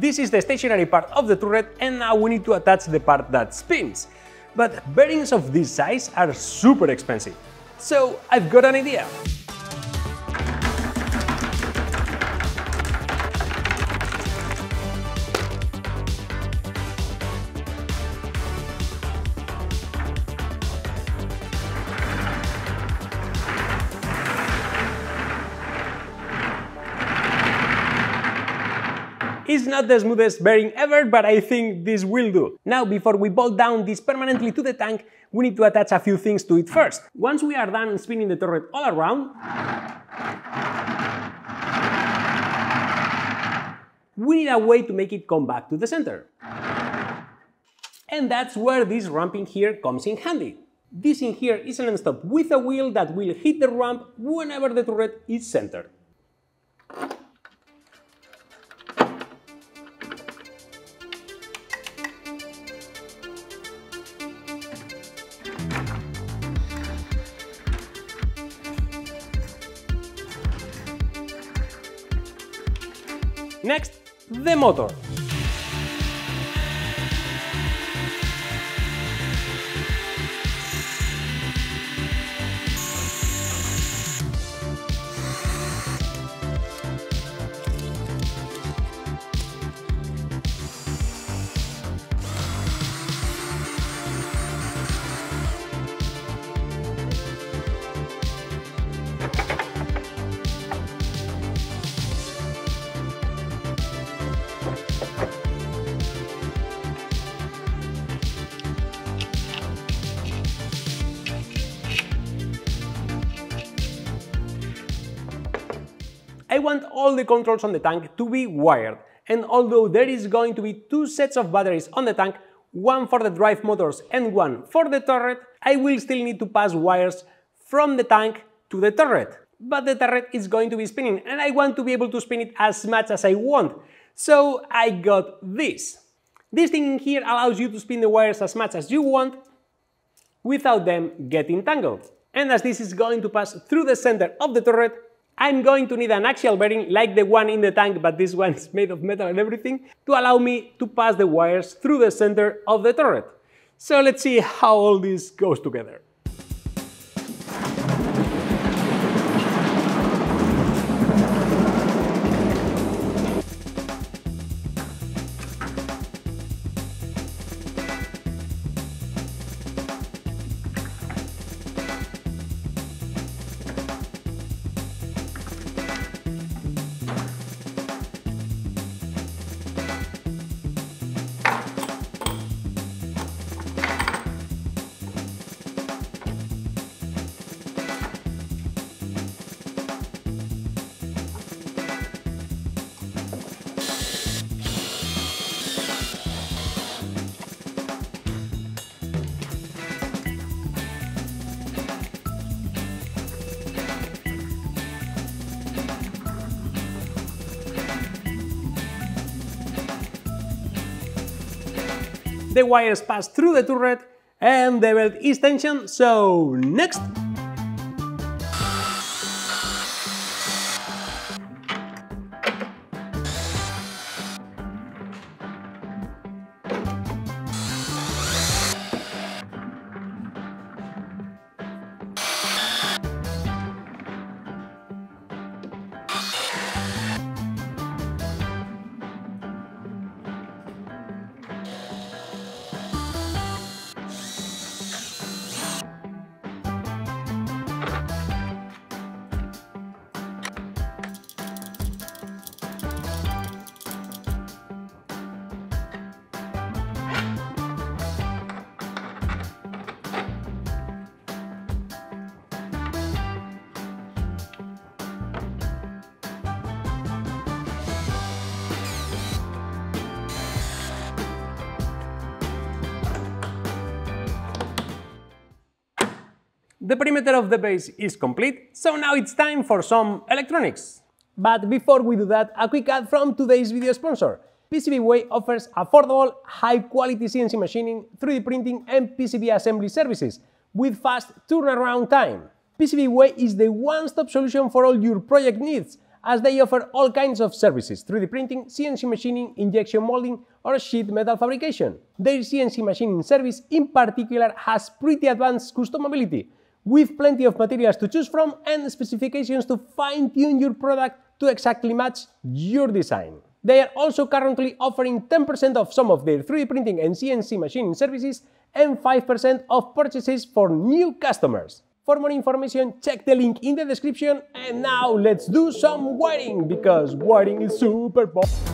This is the stationary part of the turret and now we need to attach the part that spins. But bearings of this size are super expensive. So I've got an idea. It's not the smoothest bearing ever, but I think this will do. Now, before we bolt down this permanently to the tank, we need to attach a few things to it first. Once we are done spinning the turret all around, we need a way to make it come back to the center. And that's where this ramping here comes in handy. This in here is an end stop with a wheel that will hit the ramp whenever the turret is centered. Next, the motor. Want all the controls on the tank to be wired, and although there is going to be two sets of batteries on the tank, one for the drive motors and one for the turret, I will still need to pass wires from the tank to the turret. But the turret is going to be spinning and I want to be able to spin it as much as I want. So I got this. This thing in here allows you to spin the wires as much as you want without them getting tangled. And as this is going to pass through the center of the turret, I'm going to need an axial bearing like the one in the tank, but this one is made of metal and everything, to allow me to pass the wires through the center of the turret. So let's see how all this goes together. The wires pass through the turret and the belt is tensioned, so next! The perimeter of the base is complete, so now it's time for some electronics. But before we do that, a quick ad from today's video sponsor. PCBWay offers affordable, high-quality CNC machining, 3D printing and PCB assembly services with fast turnaround time. PCBWay is the one-stop solution for all your project needs, as they offer all kinds of services 3D printing, CNC machining, injection molding, or sheet metal fabrication. Their CNC machining service in particular has pretty advanced customability, with plenty of materials to choose from and specifications to fine tune your product to exactly match your design. They are also currently offering 10% of some of their 3D printing and CNC machining services and 5% of purchases for new customers. For more information, check the link in the description. And now let's do some wiring because wiring is super fun.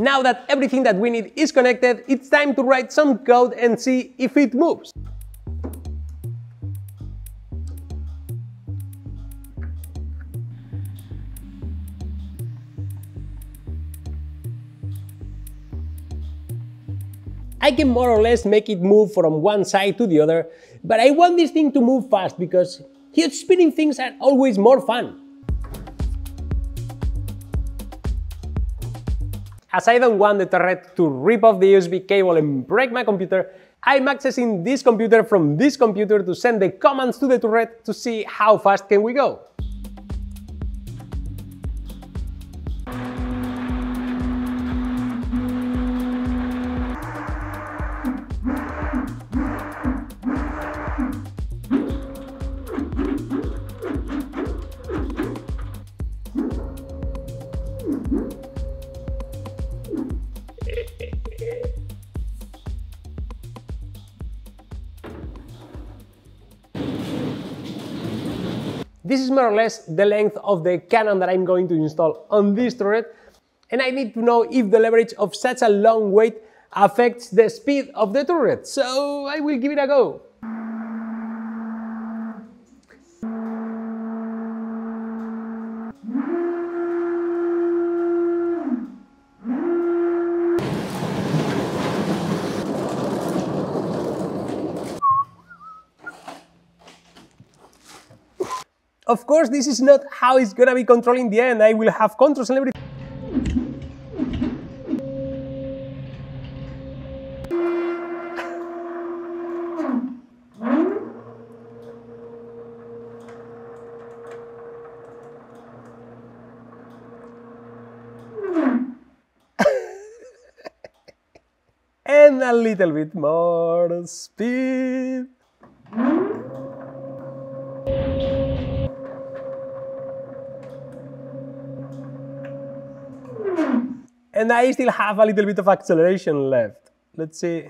Now that everything that we need is connected, it's time to write some code and see if it moves. I can more or less make it move from one side to the other, but I want this thing to move fast because huge spinning things are always more fun. As I don't want the turret to rip off the USB cable and break my computer, I'm accessing this computer from this computer to send the commands to the turret to see how fast can we go. This is more or less the length of the cannon that I'm going to install on this turret and I need to know if the leverage of such a long weight affects the speed of the turret, so I will give it a go. Of course, this is not how it's gonna be controlled in the end. I will have controls and everything. and a little bit more speed. And I still have a little bit of acceleration left. Let's see.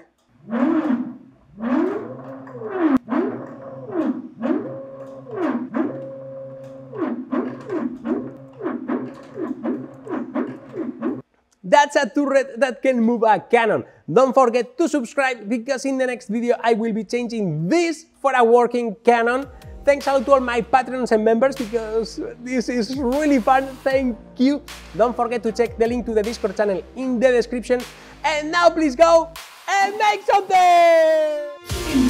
That's a turret that can move a cannon. Don't forget to subscribe because in the next video I will be changing this for a working cannon Thanks out to all my patrons and members because this is really fun. Thank you. Don't forget to check the link to the Discord channel in the description. And now please go and make something!